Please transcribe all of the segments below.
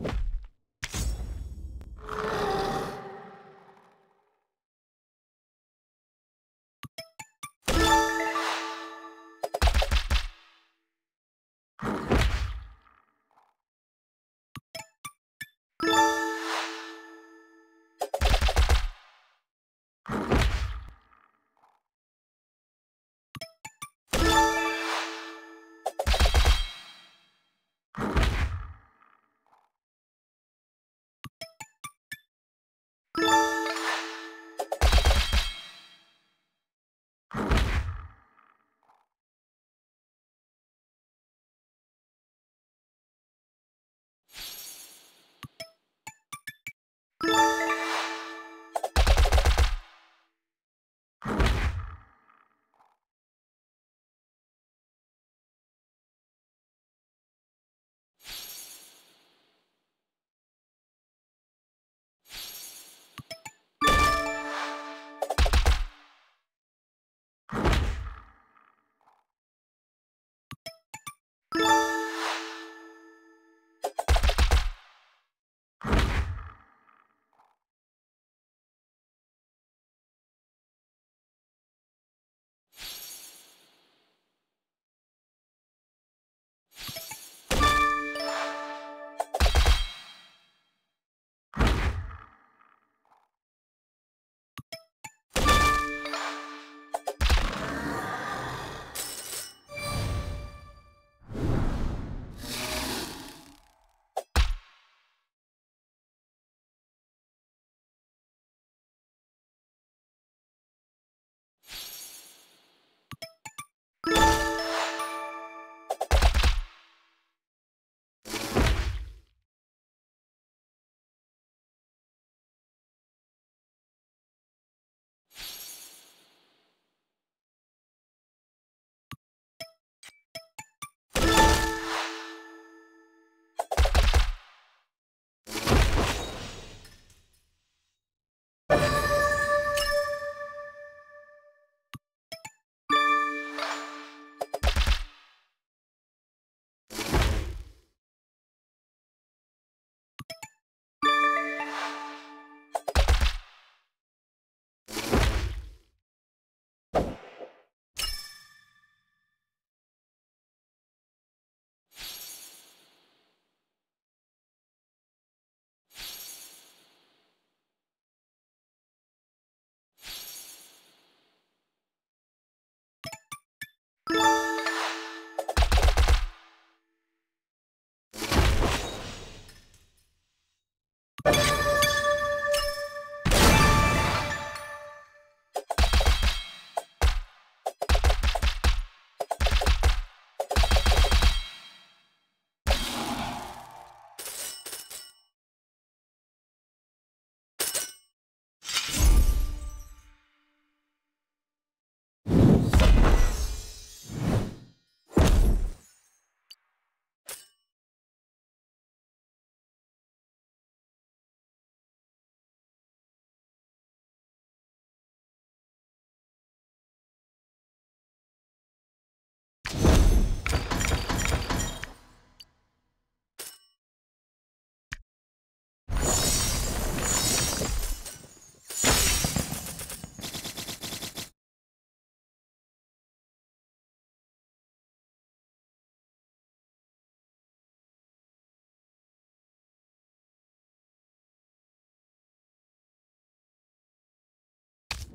you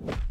you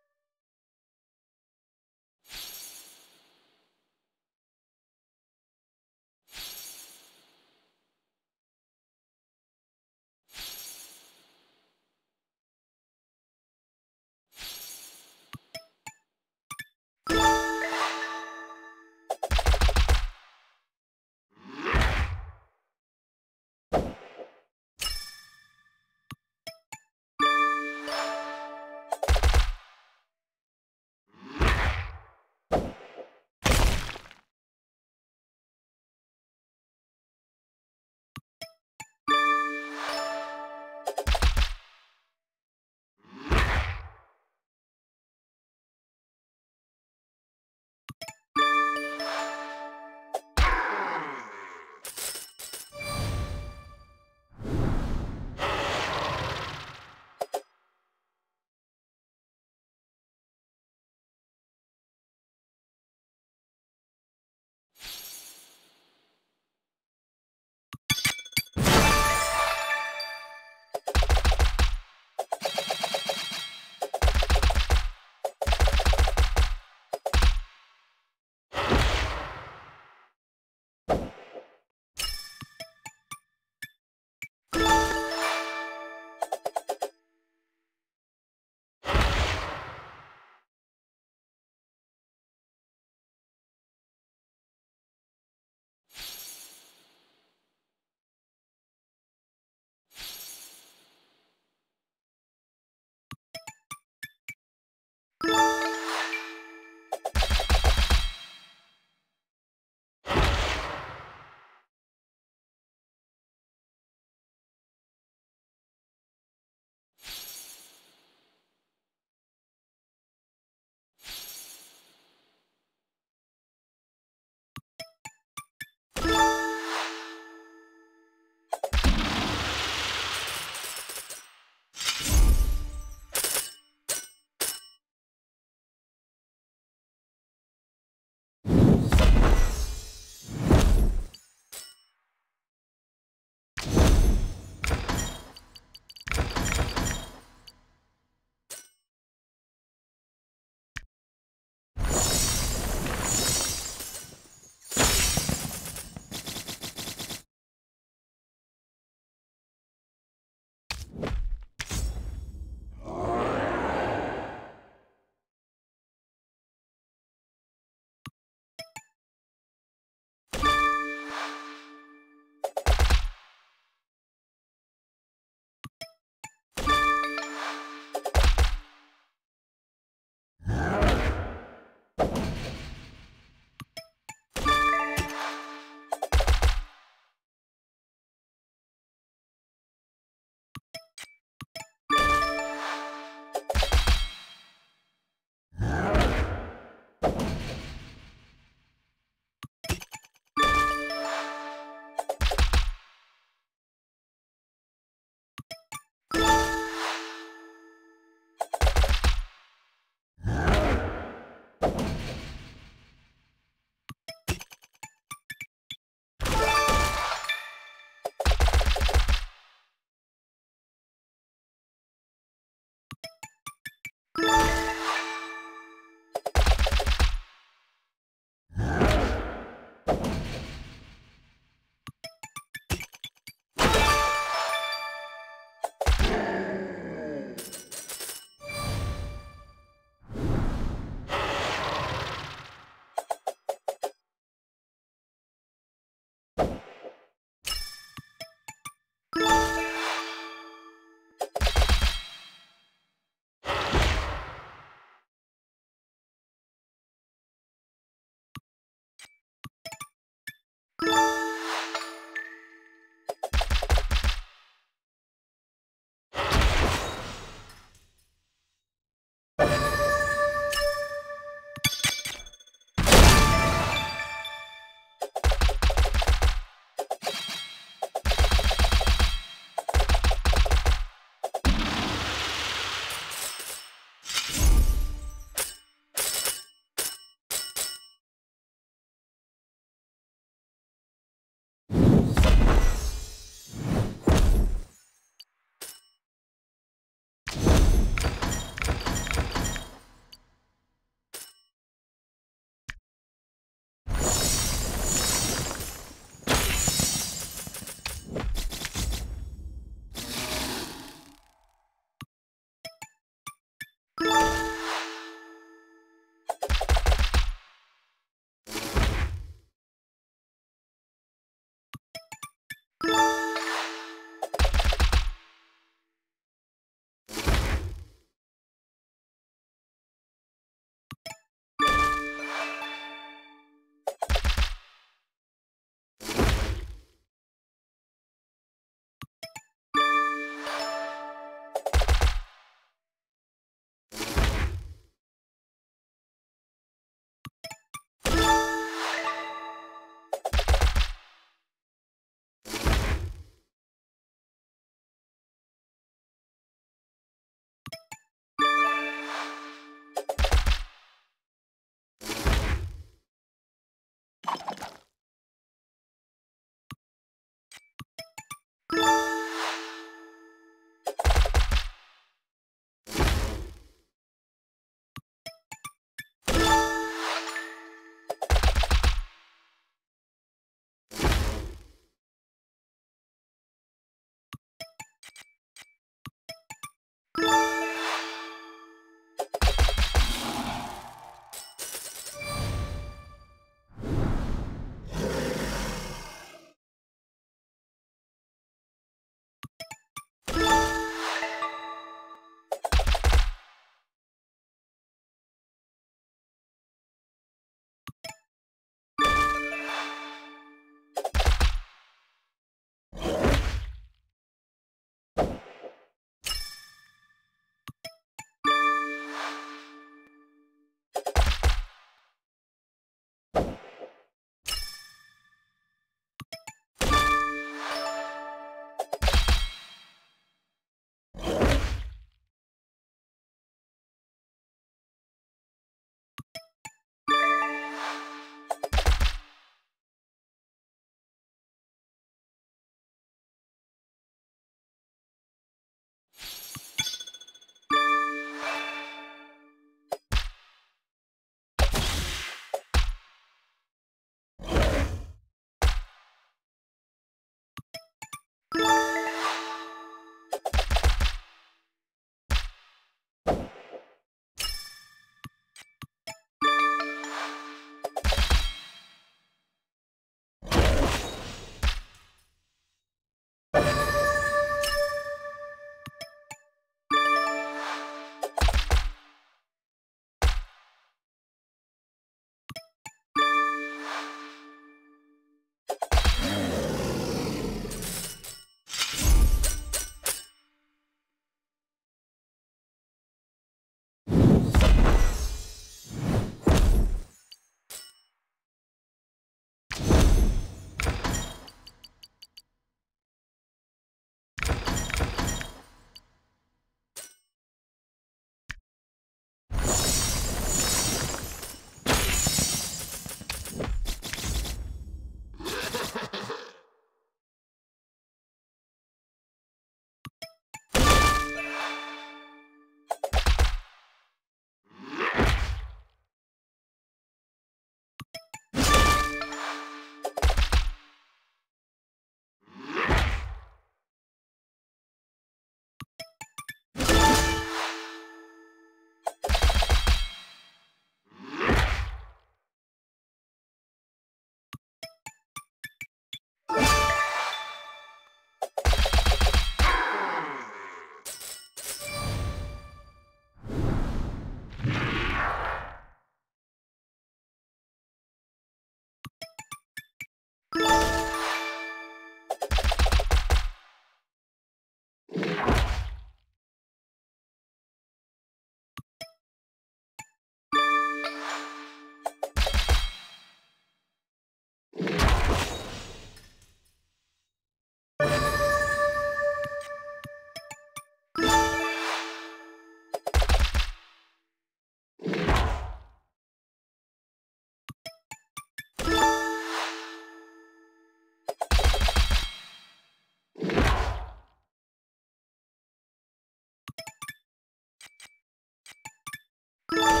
you